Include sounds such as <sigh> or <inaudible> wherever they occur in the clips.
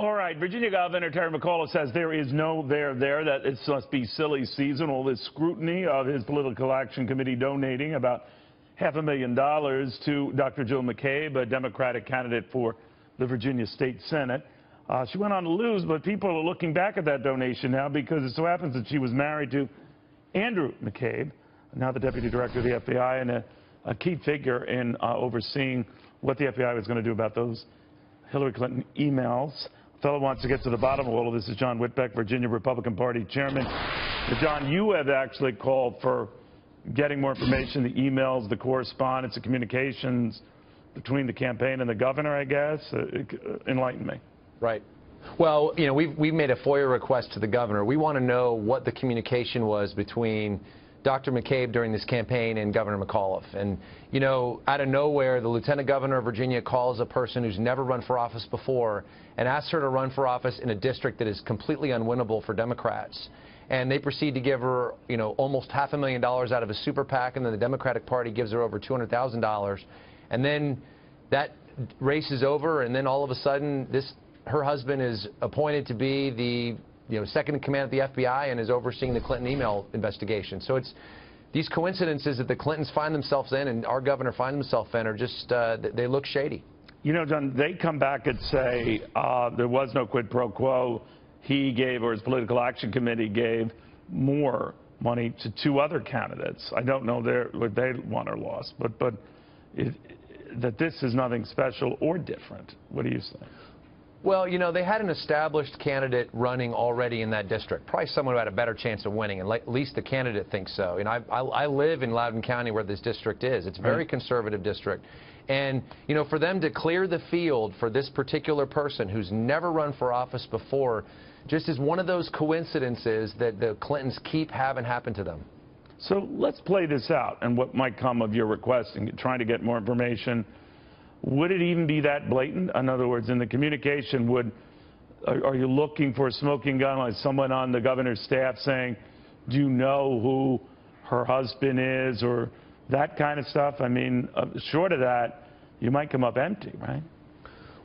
All right, Virginia Governor Terry McAuliffe says there is no there there, that it must be silly season, all this scrutiny of his political action committee donating about half a million dollars to Dr. Jill McCabe, a Democratic candidate for the Virginia State Senate. Uh, she went on to lose, but people are looking back at that donation now because it so happens that she was married to Andrew McCabe, now the Deputy Director of the FBI and a, a key figure in uh, overseeing what the FBI was going to do about those Hillary Clinton emails. Fellow wants to get to the bottom of all of this is John Whitbeck, Virginia Republican Party Chairman. John, you have actually called for getting more information, the emails, the correspondence, the communications between the campaign and the governor, I guess. Uh, enlighten me. Right. Well, you know, we've, we've made a FOIA request to the governor. We want to know what the communication was between Dr. McCabe during this campaign and Governor McAuliffe. And, you know, out of nowhere, the Lieutenant Governor of Virginia calls a person who's never run for office before and asks her to run for office in a district that is completely unwinnable for Democrats. And they proceed to give her, you know, almost half a million dollars out of a super PAC, and then the Democratic Party gives her over $200,000. And then that race is over, and then all of a sudden, this her husband is appointed to be the you know, second in command at the FBI and is overseeing the Clinton email investigation. So it's these coincidences that the Clintons find themselves in and our governor finds himself in are just, uh, they look shady. You know, John, they come back and say uh, there was no quid pro quo. He gave, or his political action committee gave, more money to two other candidates. I don't know what they won or lost, but, but it, that this is nothing special or different. What do you say? Well, you know, they had an established candidate running already in that district, probably someone who had a better chance of winning, and at least the candidate thinks so. And I, I, I live in Loudoun County where this district is. It's a very right. conservative district. And, you know, for them to clear the field for this particular person who's never run for office before just is one of those coincidences that the Clintons keep having happen to them. So let's play this out and what might come of your request and trying to get more information would it even be that blatant? In other words, in the communication, would are, are you looking for a smoking gun like someone on the governor's staff saying, do you know who her husband is or that kind of stuff? I mean, uh, short of that, you might come up empty, right?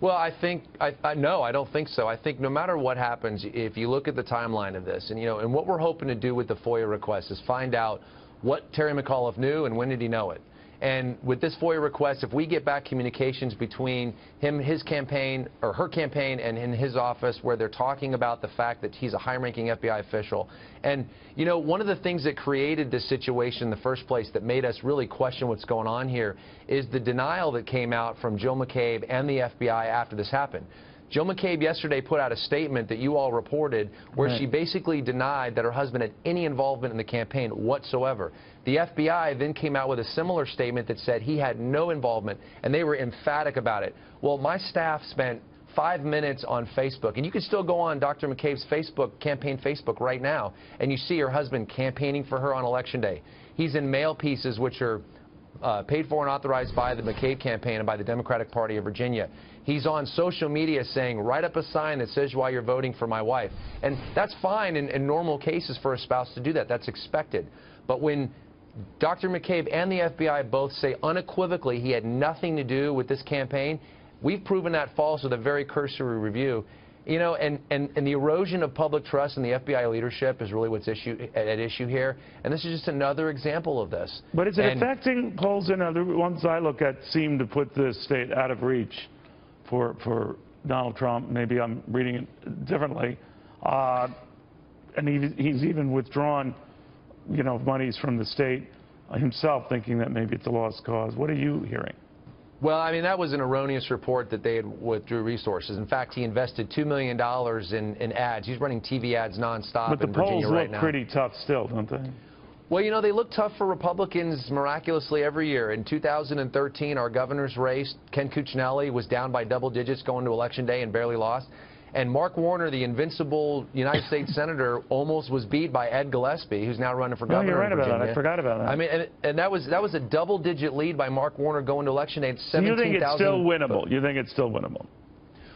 Well, I think, I, I, no, I don't think so. I think no matter what happens, if you look at the timeline of this, and, you know, and what we're hoping to do with the FOIA request is find out what Terry McAuliffe knew and when did he know it. And with this FOIA request, if we get back communications between him, his campaign, or her campaign, and in his office where they're talking about the fact that he's a high-ranking FBI official. And, you know, one of the things that created this situation in the first place that made us really question what's going on here is the denial that came out from Jill McCabe and the FBI after this happened. Jill McCabe yesterday put out a statement that you all reported where right. she basically denied that her husband had any involvement in the campaign whatsoever. The FBI then came out with a similar statement that said he had no involvement, and they were emphatic about it. Well, my staff spent five minutes on Facebook, and you can still go on Dr. McCabe's Facebook, campaign Facebook right now, and you see her husband campaigning for her on Election Day. He's in mail pieces which are uh, paid for and authorized by the McCabe campaign and by the Democratic Party of Virginia. He's on social media saying, write up a sign that says why you're voting for my wife. And that's fine in, in normal cases for a spouse to do that. That's expected. But when Dr. McCabe and the FBI both say unequivocally he had nothing to do with this campaign, we've proven that false with a very cursory review. You know, and, and, and the erosion of public trust in the FBI leadership is really what's issue, at, at issue here. And this is just another example of this. But is it and affecting polls in other ones I look at seem to put the state out of reach for, for Donald Trump. Maybe I'm reading it differently. Uh, and he, he's even withdrawn, you know, monies from the state himself, thinking that maybe it's a lost cause. What are you hearing? Well, I mean, that was an erroneous report that they had withdrew resources. In fact, he invested $2 million in, in ads. He's running TV ads nonstop but in Virginia right now. But the polls look pretty tough still, don't they? Well, you know, they look tough for Republicans miraculously every year. In 2013, our governor's race, Ken Cuccinelli was down by double digits going to Election Day and barely lost. And Mark Warner, the invincible United States Senator, almost was beat by Ed Gillespie, who's now running for governor. No, you're right about that. I forgot about that. I mean, and, and, that was that was a double-digit lead by Mark Warner going to Election Day. 17, you think it's still winnable? You think it's still winnable?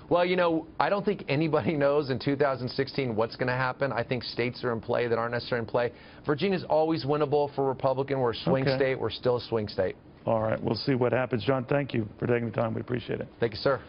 Well, you know, I don't think anybody <laughs> knows in 2016 what's going to happen. I think states are in play that aren't necessarily in play. Virginia's always winnable for Republican. We're a swing okay. state. We're still a swing state. All right. We'll see what happens. John, thank you for taking the time. We appreciate it. Thank you, sir.